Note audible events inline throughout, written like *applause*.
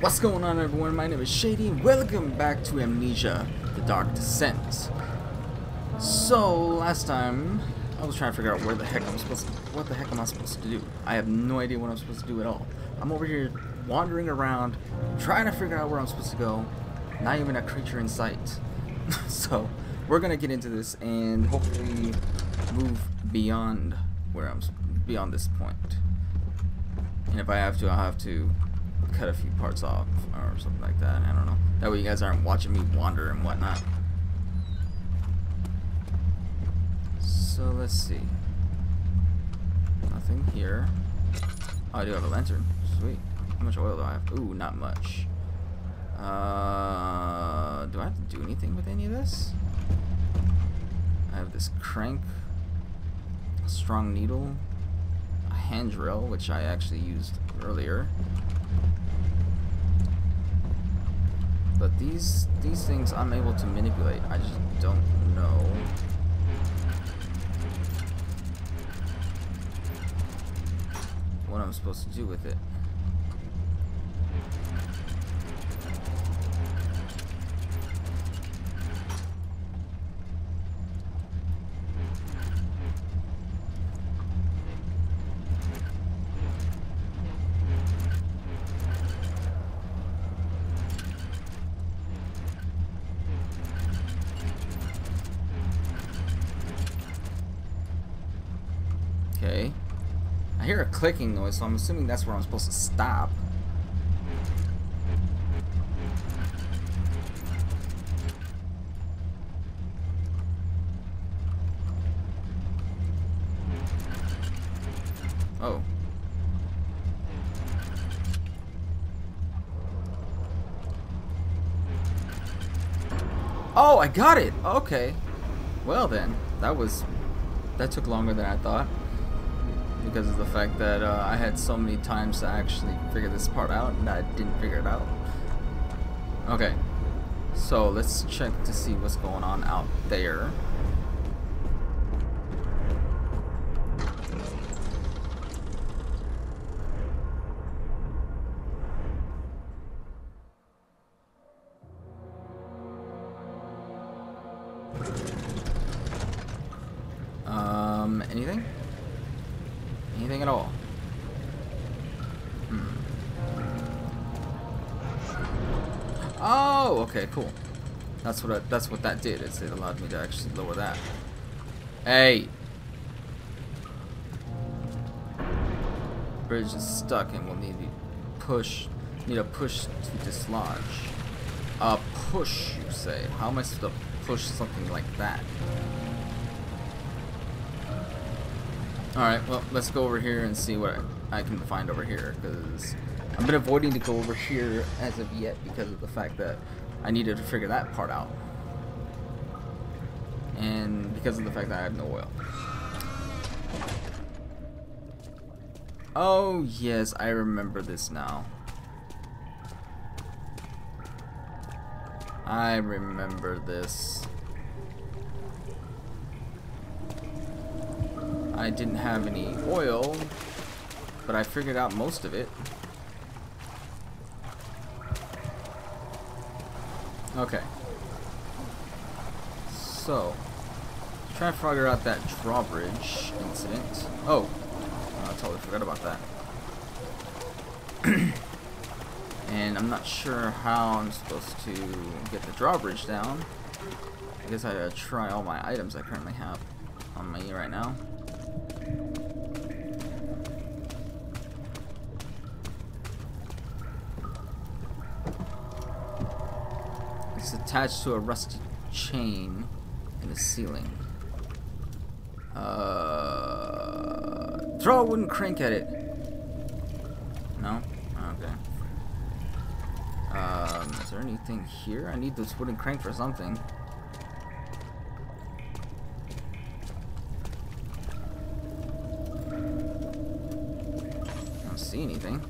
What's going on everyone? My name is Shady and welcome back to Amnesia The Dark Descent. So last time I was trying to figure out where the heck I'm supposed to what the heck am I supposed to do? I have no idea what I'm supposed to do at all. I'm over here wandering around trying to figure out where I'm supposed to go. Not even a creature in sight. *laughs* so we're gonna get into this and hopefully move beyond where I'm beyond this point. And if I have to, I'll have to cut a few parts off or something like that. I don't know. That way you guys aren't watching me wander and whatnot. So let's see. Nothing here. Oh, I do have a lantern. Sweet. How much oil do I have? Ooh, not much. Uh, do I have to do anything with any of this? I have this crank, a strong needle, a hand drill, which I actually used earlier. But these these things I'm able to manipulate. I just don't know. What I'm supposed to do with it. Okay. I hear a clicking noise, so I'm assuming that's where I'm supposed to stop. Oh. Oh, I got it! Okay. Well then, that was... That took longer than I thought because of the fact that uh, I had so many times to actually figure this part out and I didn't figure it out. Okay, so let's check to see what's going on out there. That's what I, that's what that did. Is it allowed me to actually lower that. Hey. Bridge is stuck and we'll need to push. Need a push to dislodge. A push, you say? How am I supposed to push something like that? Alright, well, let's go over here and see what I can find over here, because I've been avoiding to go over here as of yet because of the fact that I needed to figure that part out. And because of the fact that I have no oil. Oh, yes, I remember this now. I remember this. I didn't have any oil, but I figured out most of it. Okay. So, try to figure out that drawbridge incident. Oh, I totally forgot about that. *clears throat* and I'm not sure how I'm supposed to get the drawbridge down. I guess I gotta try all my items I currently have on me right now. It's attached to a rusty chain in the ceiling. Uh, throw a wooden crank at it. No? Okay. Um, is there anything here? I need this wooden crank for something. I don't see anything.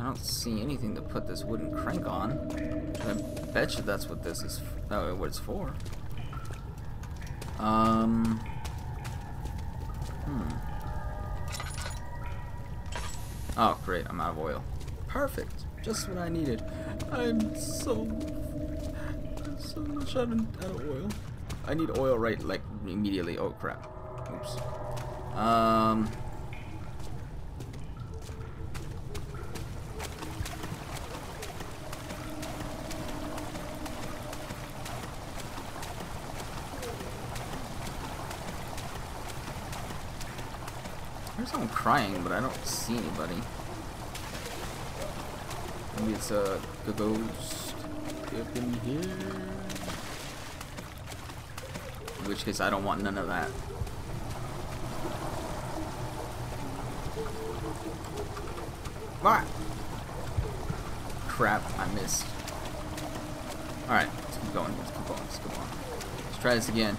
I don't see anything to put this wooden crank on. I bet you that's what this is. No, what it's for. Um. Hmm. Oh, great. I'm out of oil. Perfect. Just what I needed. I'm so... So much out of, out of oil. I need oil right, like, immediately. Oh, crap. Oops. Um... Crying, but I don't see anybody. Maybe it's uh, a, a ghost up in here. In which case, I don't want none of that. What? Crap, I missed. Alright, let's keep going, let's keep going, let's keep going. Let's try this again.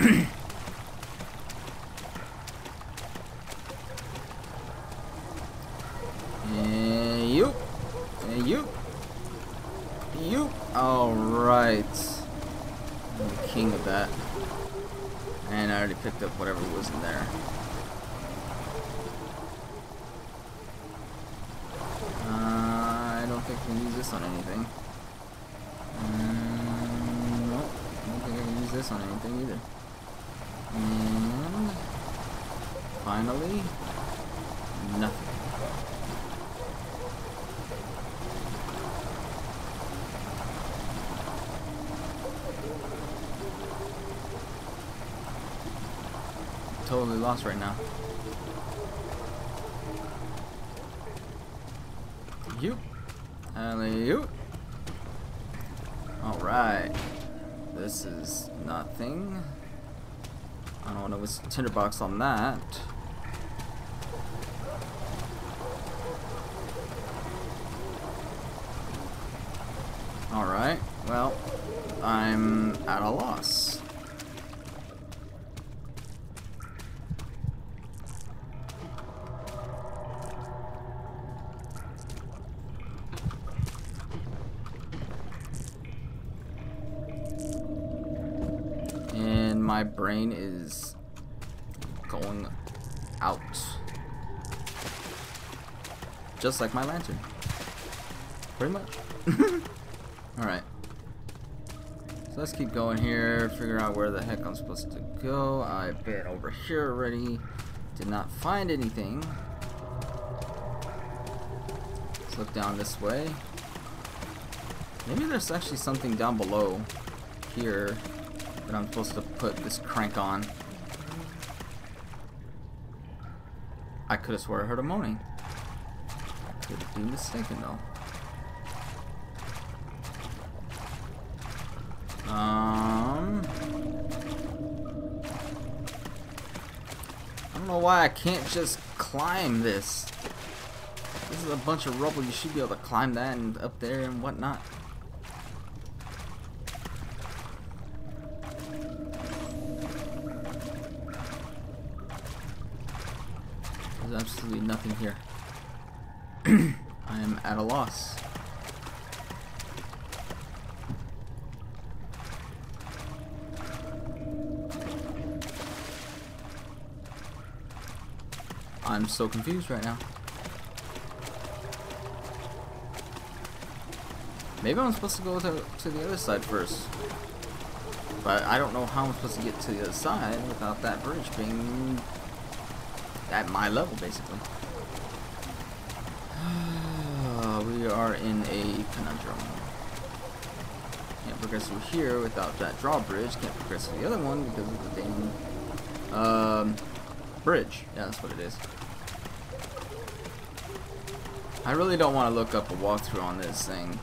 *clears throat* And you. And you. You. Alright. I'm the king of that. And I already picked up whatever was in there. Uh, I don't think I can use this on anything. Mm, nope. I don't think I can use anything either. And finally, nothing. totally lost right now. You. Alley you. Alright. This is nothing. I don't know what's tinderbox on that. Alright. Well, I'm at a loss. and my brain is going out. Just like my lantern. Pretty much. *laughs* Alright. So let's keep going here, figure out where the heck I'm supposed to go. I've been over here already. Did not find anything. Let's look down this way. Maybe there's actually something down below here that I'm supposed to put this crank on. I could have swore I heard a moaning. Could be mistaken though. Um, I don't know why I can't just climb this. This is a bunch of rubble. You should be able to climb that and up there and whatnot. There's absolutely nothing here. I am at a loss. I'm so confused right now. Maybe I'm supposed to go to, to the other side first. But I don't know how I'm supposed to get to the other side without that bridge being at my level, basically. *sighs* we are in a conundrum. Can't progress through here without that drawbridge. Can't progress through the other one because of the dang um, bridge. Yeah, that's what it is. I really don't want to look up a walkthrough on this thing.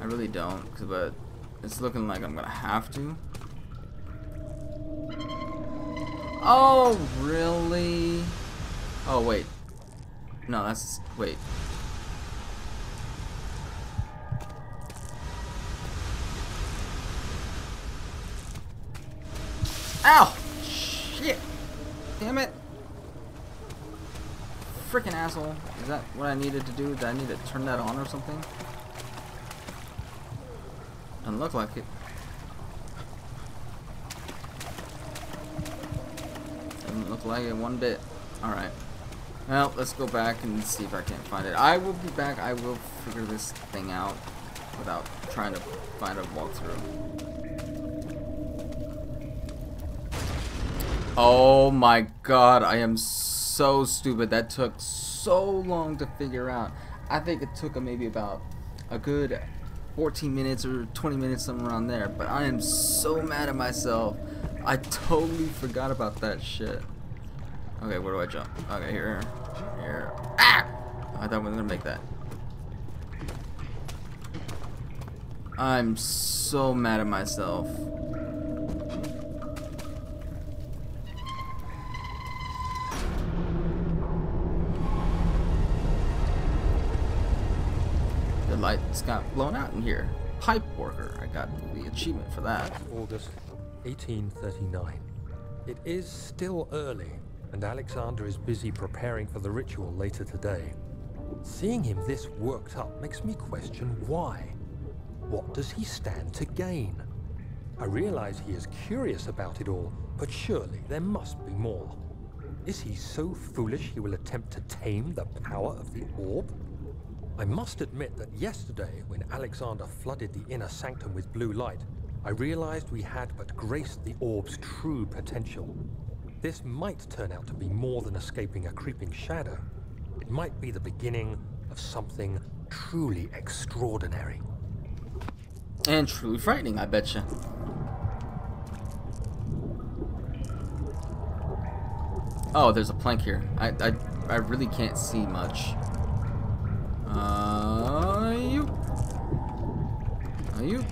I really don't, but it's looking like I'm gonna have to. Oh, really? Oh, wait. No, that's... Wait. Ow! Shit! Damn it! Freaking asshole. Is that what I needed to do? Did I need to turn that on or something? Doesn't look like it. Doesn't look like it one bit. Alright. Well, let's go back and see if I can't find it. I will be back. I will figure this thing out without trying to find a walkthrough. Oh my god, I am so stupid. That took so long to figure out. I think it took maybe about a good 14 minutes or 20 minutes, somewhere around there. But I am so mad at myself. I totally forgot about that shit. Okay, where do I jump? Okay, here. Here. Ah! I thought we were gonna make that. I'm so mad at myself. Got blown out in here. Pipe worker. I got the achievement for that. August 1839. It is still early, and Alexander is busy preparing for the ritual later today. Seeing him this worked up makes me question why. What does he stand to gain? I realize he is curious about it all, but surely there must be more. Is he so foolish he will attempt to tame the power of the orb? I must admit that yesterday, when Alexander flooded the inner sanctum with blue light, I realized we had but graced the orb's true potential. This might turn out to be more than escaping a creeping shadow. It might be the beginning of something truly extraordinary. And truly frightening, I betcha. Oh, there's a plank here. I, I, I really can't see much. You. Are you?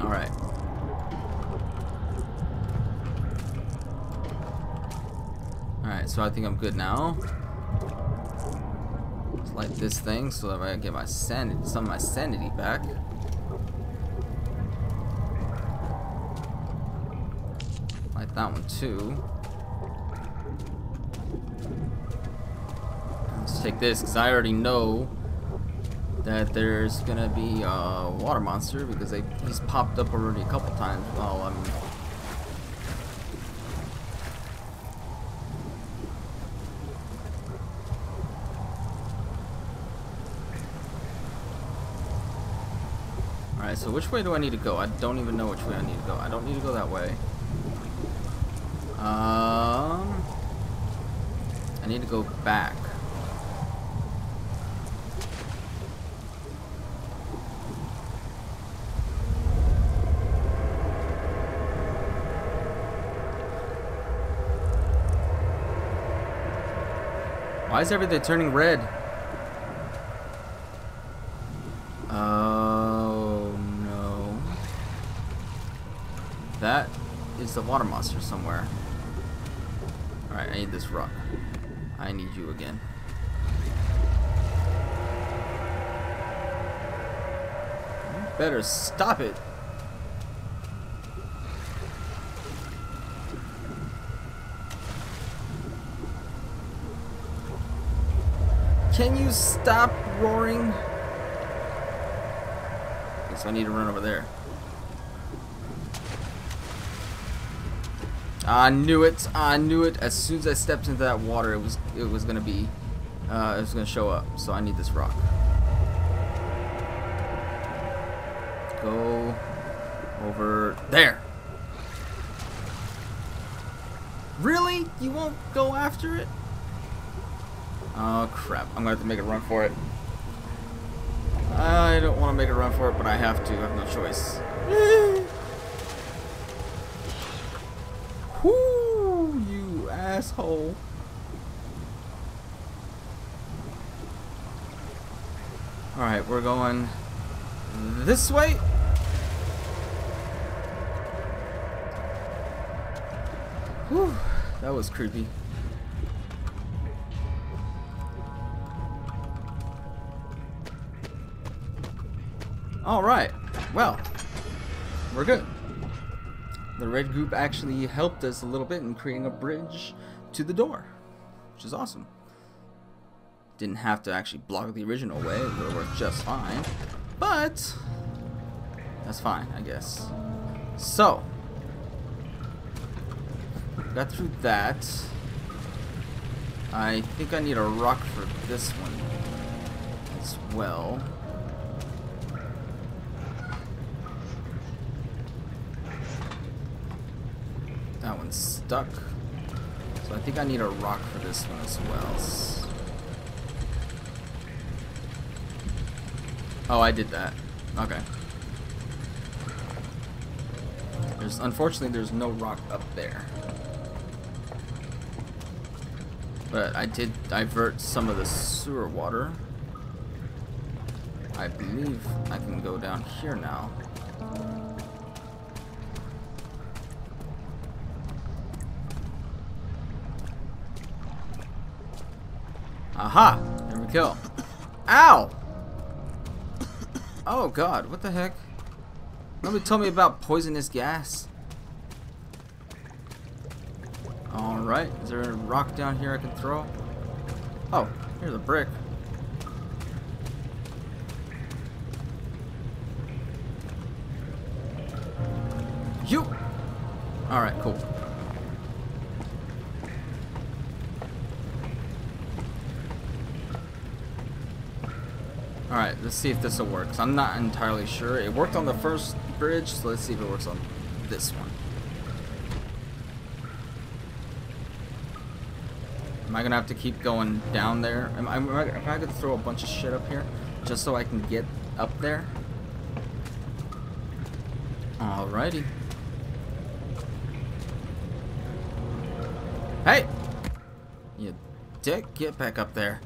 Alright. Alright, so I think I'm good now. Let's light this thing so that I get my sanity, some of my sanity back. Light that one too. Take this because I already know that there's gonna be a water monster because they, he's popped up already a couple times while I'm Alright, so which way do I need to go? I don't even know which way I need to go. I don't need to go that way. Um, I need to go back. Why is everything turning red? Oh no. That is the water monster somewhere. Alright, I need this rock. I need you again. Better stop it. Can you stop roaring? Guess I need to run over there. I knew it. I knew it. As soon as I stepped into that water, it was it was gonna be uh, it was gonna show up. So I need this rock. Go over there. Really? You won't go after it? Oh crap, I'm gonna have to make a run for it. I don't want to make a run for it, but I have to. I have no choice. *sighs* Whoo, you asshole. Alright, we're going this way. Whew, that was creepy. Alright, well, we're good. The red group actually helped us a little bit in creating a bridge to the door, which is awesome. Didn't have to actually block the original way, it would have worked just fine. But, that's fine, I guess. So, got through that. I think I need a rock for this one as well. That one's stuck. So I think I need a rock for this one as well. Oh, I did that. Okay. There's unfortunately there's no rock up there. But I did divert some of the sewer water. I believe I can go down here now. Aha! There we go. Ow! Oh god, what the heck? Nobody told me about poisonous gas. Alright, is there a rock down here I can throw? Oh, here's a brick. You! Alright, cool. Alright, let's see if this will work. I'm not entirely sure. It worked on the first bridge, so let's see if it works on this one. Am I gonna have to keep going down there? Am I, am I, am I gonna throw a bunch of shit up here just so I can get up there? Alrighty. Hey! You dick, get back up there.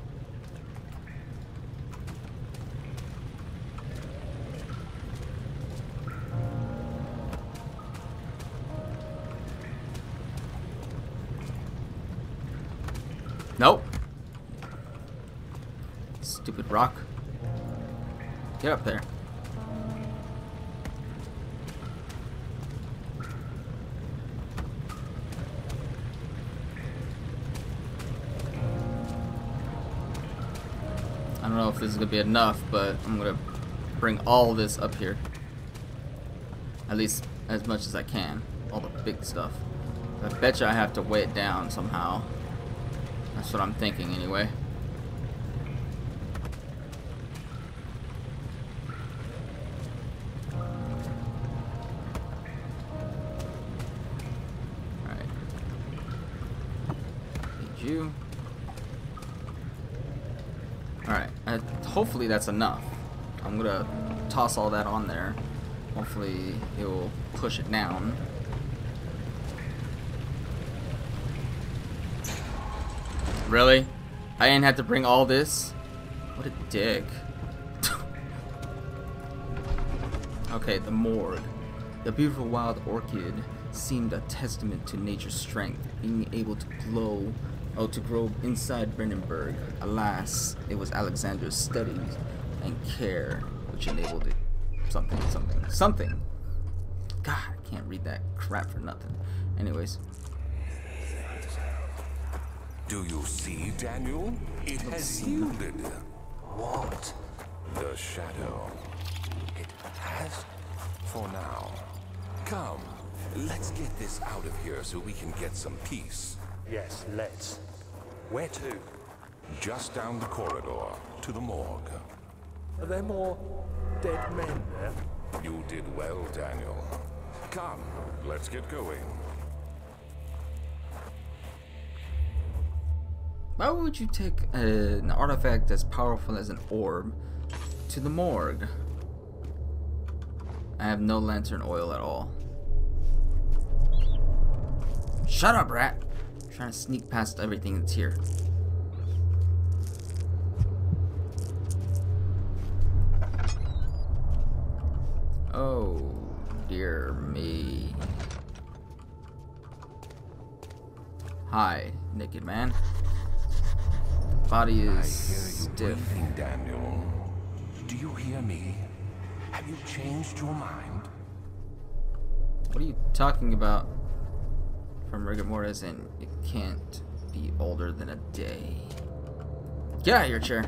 Gonna be enough, but I'm gonna bring all this up here. At least as much as I can. All the big stuff. I bet you I have to weigh it down somehow. That's what I'm thinking anyway. Hopefully that's enough. I'm gonna toss all that on there. Hopefully it will push it down. Really? I didn't have to bring all this? What a dick. *laughs* okay, the morgue. The beautiful wild orchid seemed a testament to nature's strength, being able to glow, to grow inside Brandenburg. Alas, it was Alexander's studies and care which enabled it. Something, something, something. God, I can't read that crap for nothing. Anyways, do you see, Daniel? It has yielded. What? The shadow. It has? For now. Come, let's get this out of here so we can get some peace. Yes, let's. Where to? Just down the corridor, to the morgue. Are there more dead men there? You did well, Daniel. Come, let's get going. Why would you take a, an artifact as powerful as an orb to the morgue? I have no lantern oil at all. Shut up, rat! Trying to sneak past everything that's here. Oh, dear me. Hi, naked man. Body is I hear you stiff. breathing, Daniel. Do you hear me? Have you changed your mind? What are you talking about? From rigor mortis and it can't be older than a day. Get out of your chair.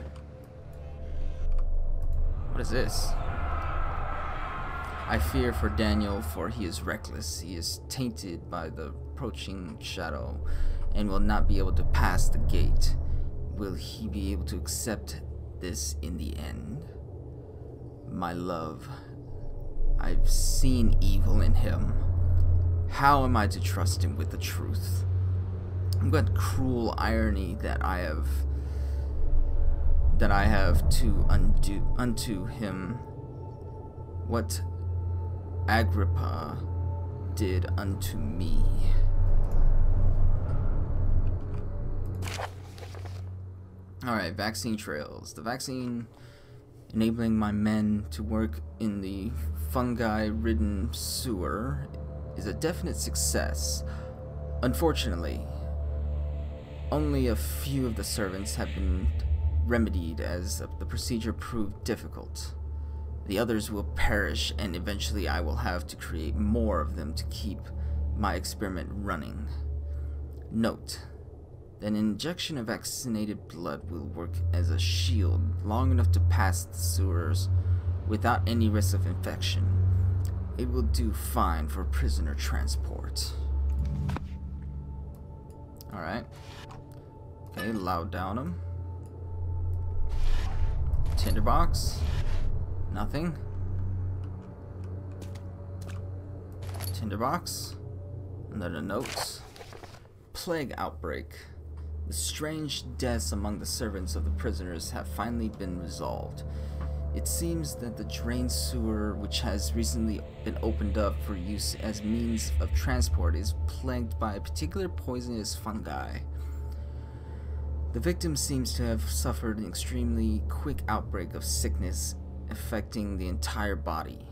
What is this? I fear for Daniel, for he is reckless. He is tainted by the approaching shadow and will not be able to pass the gate. Will he be able to accept this in the end? My love, I've seen evil in him. How am I to trust him with the truth? What cruel irony that I have that I have to undo unto him what Agrippa did unto me. Alright, vaccine trails. The vaccine enabling my men to work in the fungi-ridden sewer is a definite success. Unfortunately, only a few of the servants have been remedied as the procedure proved difficult. The others will perish and eventually I will have to create more of them to keep my experiment running. Note, an injection of vaccinated blood will work as a shield long enough to pass the sewers without any risk of infection. It will do fine for prisoner transport. Alright. Okay, loud down him. Tinderbox. Nothing. Tinderbox. Another note. Plague outbreak. The strange deaths among the servants of the prisoners have finally been resolved. It seems that the drain sewer, which has recently been opened up for use as means of transport, is plagued by a particular poisonous fungi. The victim seems to have suffered an extremely quick outbreak of sickness affecting the entire body.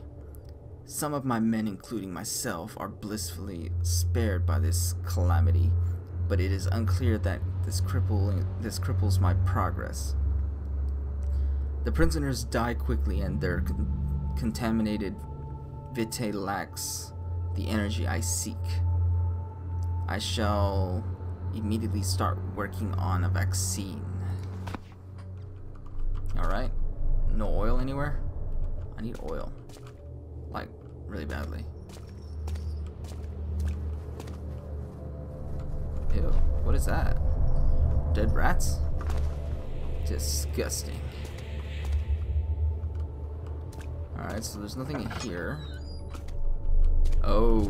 Some of my men, including myself, are blissfully spared by this calamity but it is unclear that this, crippling, this cripples my progress. The prisoners die quickly and their con contaminated vitae lacks the energy I seek. I shall immediately start working on a vaccine. Alright. No oil anywhere? I need oil. Like, really badly. Ew, what is that? Dead rats? Disgusting. Alright, so there's nothing in here. Oh,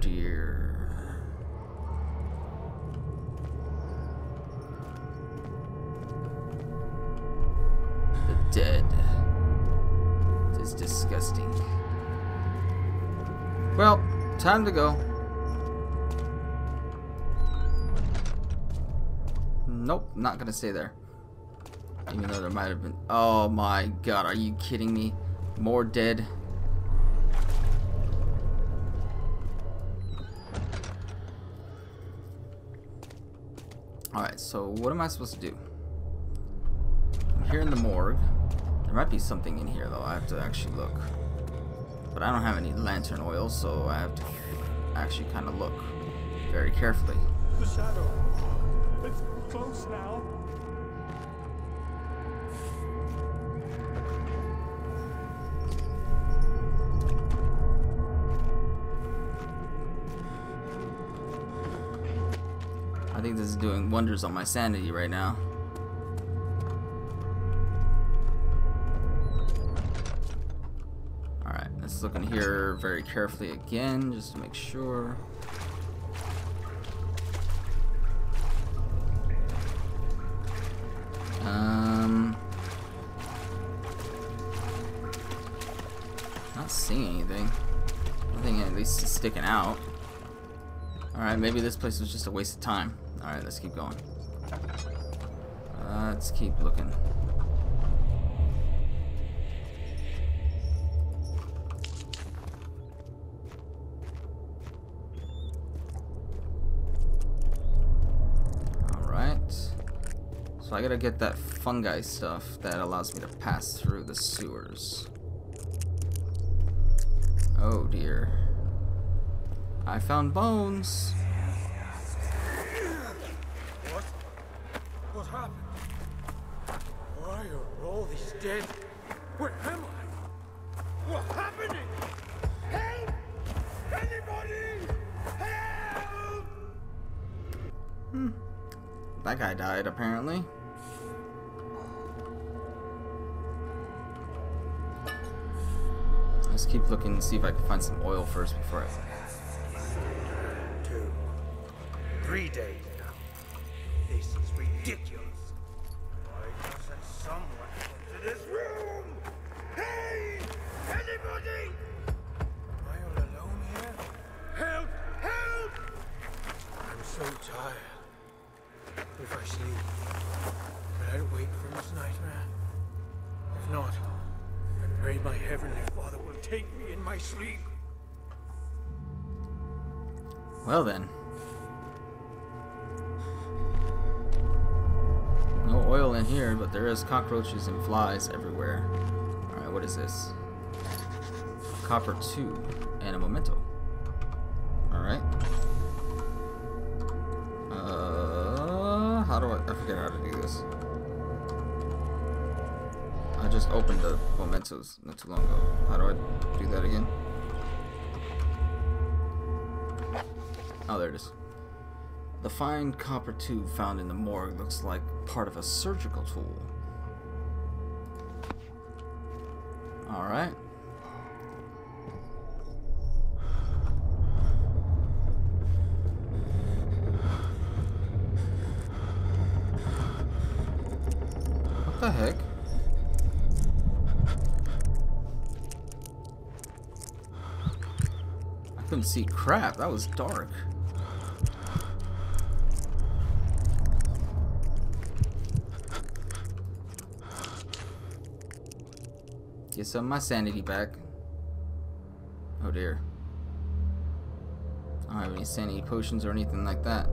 dear. The dead. It is disgusting. Well, time to go. Nope, not gonna stay there. Even though there might have been... Oh my god, are you kidding me? More dead. Alright, so what am I supposed to do? I'm here in the morgue. There might be something in here though, I have to actually look. But I don't have any lantern oil, so I have to actually kind of look very carefully. The shadow. It's close now. Think this is doing wonders on my sanity right now. Alright, let's look in here very carefully again, just to make sure. Um, not seeing anything. Nothing at least is sticking out. Alright, maybe this place was just a waste of time. Alright, let's keep going. Let's keep looking. Alright. So I gotta get that fungi stuff that allows me to pass through the sewers. Oh dear. I found bones. Cockroaches and flies everywhere. Alright, what is this? Copper tube and a memento. Alright. Uh, how do I, I forget how to do this. I just opened the mementos not too long ago. How do I do that again? Oh, there it is. The fine copper tube found in the morgue looks like part of a surgical tool. Alright. What the heck? I couldn't see crap. That was dark. Get some of my sanity back. Oh dear. I don't have any sanity potions or anything like that.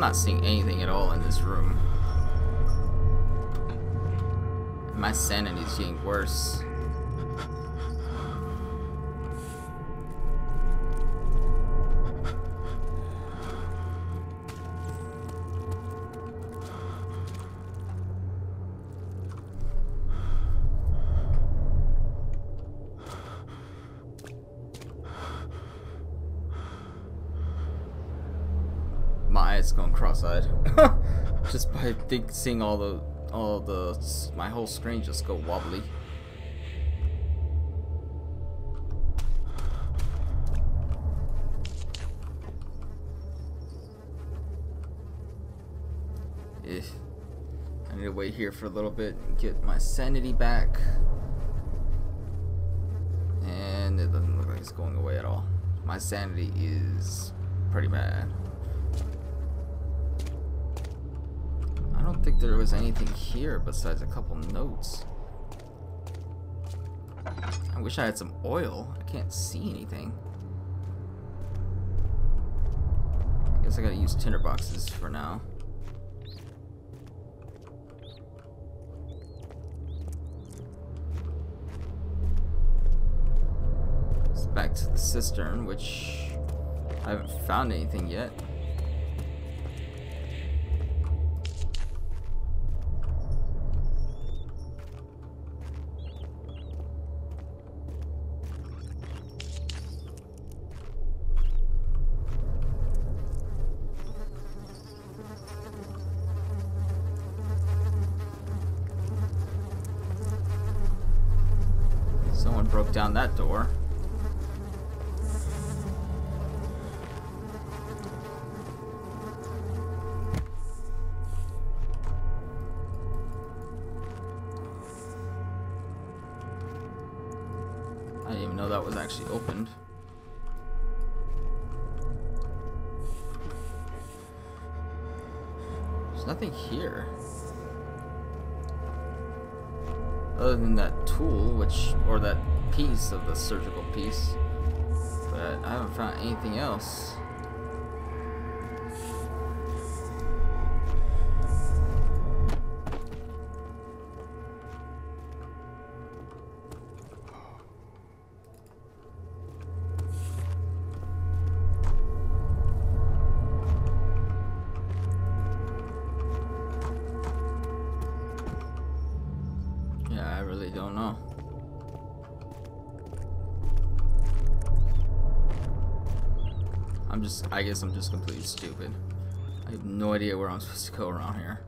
I'm not seeing anything at all in this room. My sanity's getting worse. Think seeing all the all the my whole screen just go wobbly. Eh. I need to wait here for a little bit and get my sanity back. And it doesn't look like it's going away at all. My sanity is pretty bad I don't think there was anything here besides a couple notes. I wish I had some oil. I can't see anything. I guess I gotta use tinder boxes for now. It's back to the cistern, which I haven't found anything yet. Here. Other than that tool, which, or that piece of the surgical piece. But I haven't found anything else. I guess I'm just completely stupid. I have no idea where I'm supposed to go around here.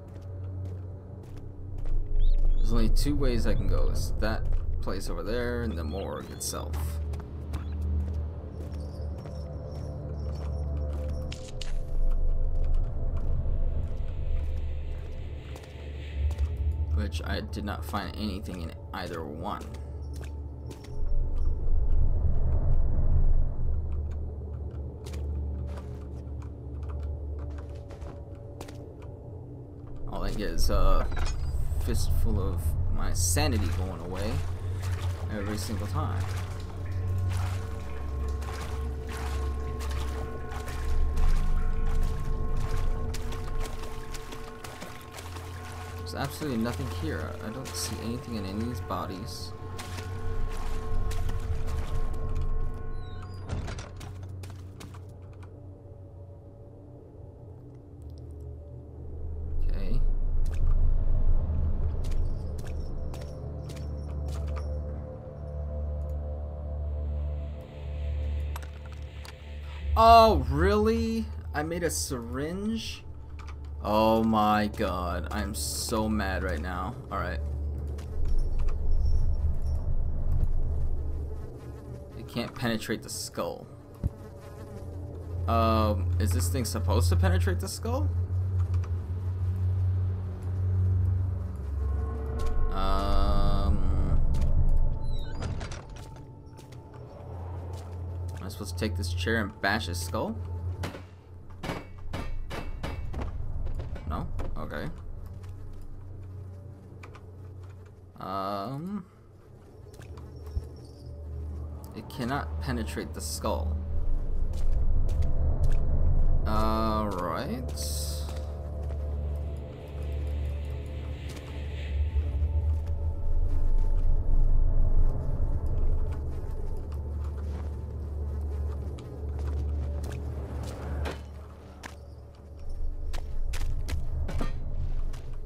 There's only two ways I can go. It's that place over there and the morgue itself. Which I did not find anything in either one. Is a fistful of my sanity going away every single time. There's absolutely nothing here. I don't see anything in any of these bodies. Made a syringe? Oh my god, I'm so mad right now. Alright. It can't penetrate the skull. Um, is this thing supposed to penetrate the skull? Um... Am I supposed to take this chair and bash his skull? No? Okay. Um. It cannot penetrate the skull. Alright.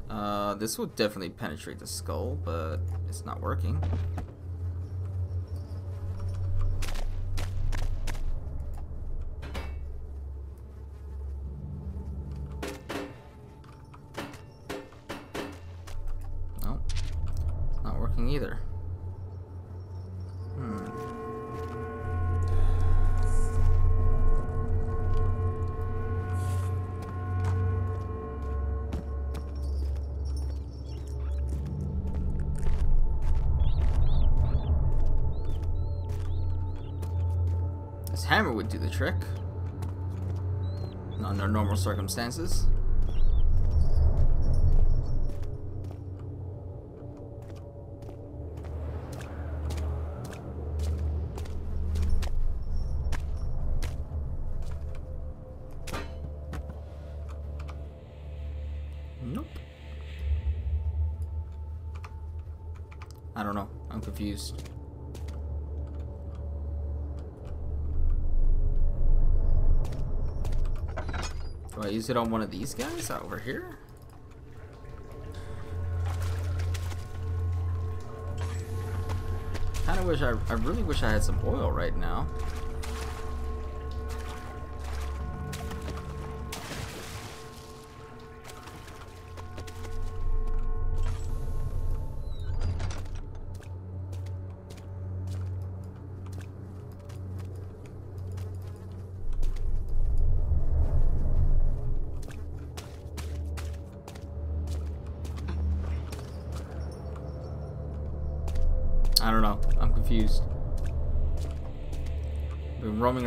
Uh, this will definitely penetrate the skull, but it's not working. Circumstances. Nope. I don't know. I'm confused. Use it on one of these guys over here? Kinda wish I, I really wish I had some oil right now.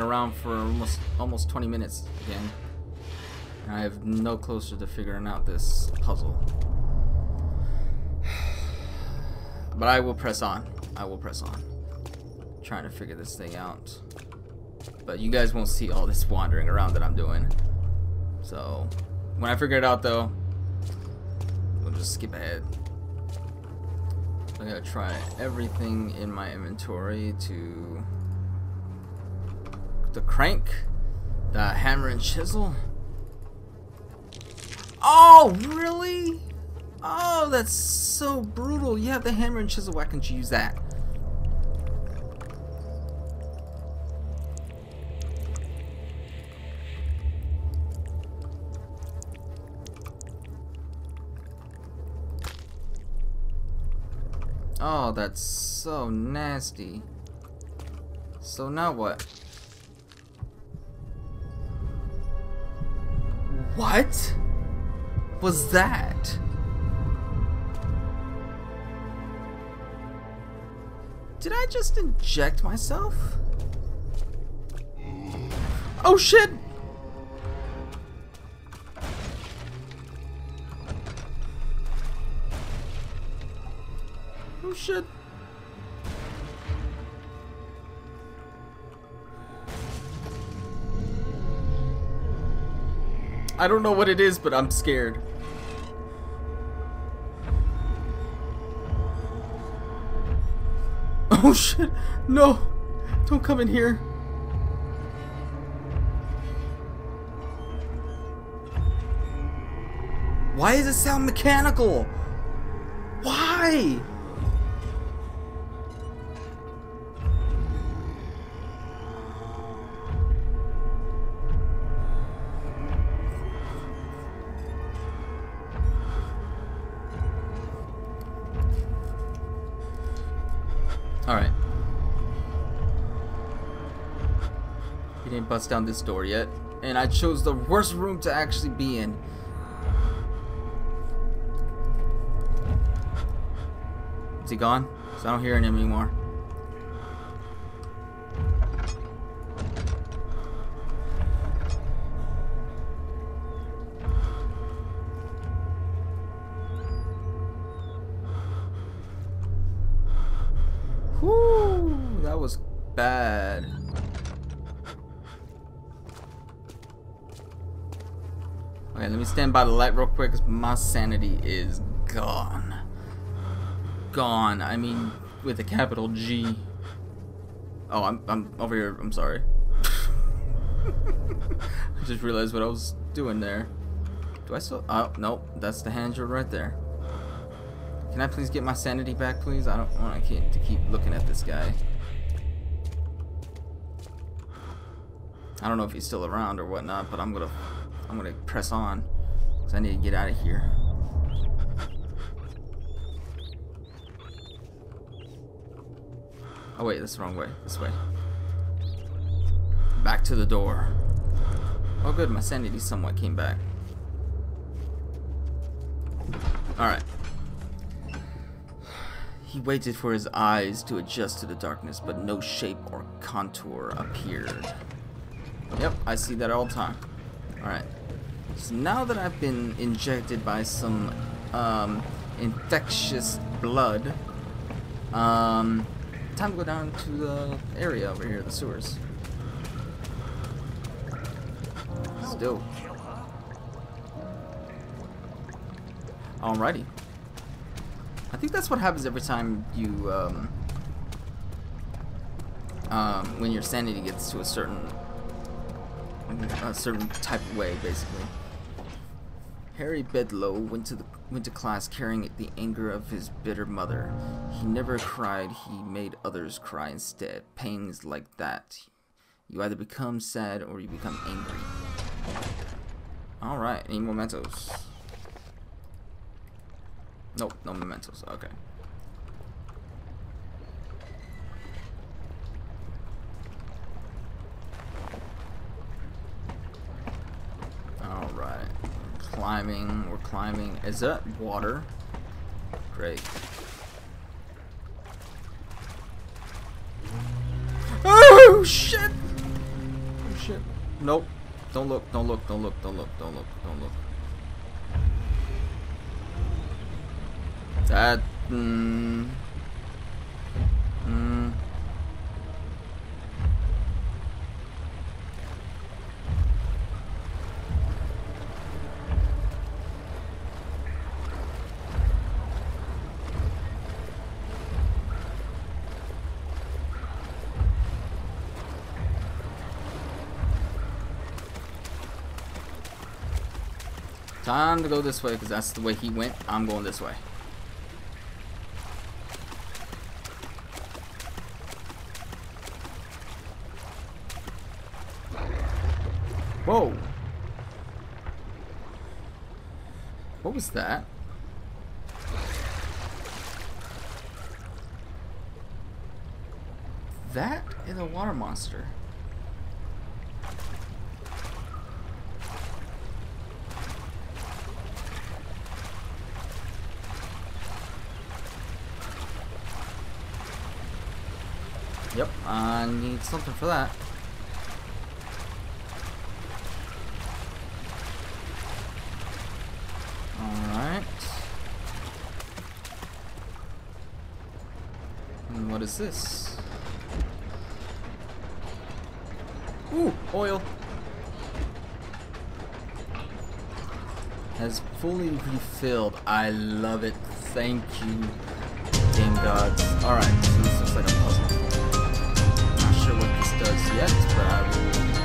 Around for almost almost 20 minutes again. And I have no closer to figuring out this puzzle. *sighs* But I will press on. I will press on. Trying to figure this thing out. But you guys won't see all this wandering around that I'm doing. So, when I figure it out though, we'll just skip ahead. I gotta try everything in my inventory to the crank, the hammer and chisel. Oh, really? Oh, that's so brutal. You have the hammer and chisel. Why can't you use that? Oh, that's so nasty. So now what? What was that? Did I just inject myself? Oh shit! Oh shit. I don't know what it is, but I'm scared. *laughs* Oh shit! No! Don't come in here! Why does it sound mechanical? Why? Down this door yet. And I chose the worst room to actually be in. Is he gone? I don't hear him anymore. Stand by the light real quick because my sanity is gone. Gone. I mean, with a capital G. Oh, I'm, I'm over here. I'm sorry. *laughs* I just realized what I was doing there. Do I still? Oh, nope. That's the hand right there. Can I please get my sanity back, please? I don't want to keep, to keep looking at this guy. I don't know if he's still around or whatnot, but I'm gonna I'm gonna press on because I need to get out of here. Oh wait, that's the wrong way. This way. Back to the door. Oh good, my sanity somewhat came back. Alright. He waited for his eyes to adjust to the darkness, but no shape or contour appeared. Yep, I see that all the time. Alright. So now that I've been injected by some um, infectious blood, um, time to go down to the area over here, the sewers. Still. Alrighty. I think that's what happens every time you, um, um, when your sanity gets to a certain, a certain type of way, basically. Harry Bedloe went to the went to class carrying the anger of his bitter mother. He never cried; he made others cry instead. Pains like that. You either become sad or you become angry. All right, any mementos? Nope, no mementos. Okay. Alright climbing. We're climbing. Is that water? Great. Oh shit! Oh shit. Nope. Don't look, don't look, don't look, don't look, don't look, don't look. That. Hmm. Hmm. Time to go this way because that's the way he went. I'm going this way. Whoa. What was that? That is a water monster. Yep, I need something for that. Alright. And what is this? Ooh, oil. Has fully refilled. I love it. Thank you, game gods. Alright, so this looks like a puzzle. Does yet, but I will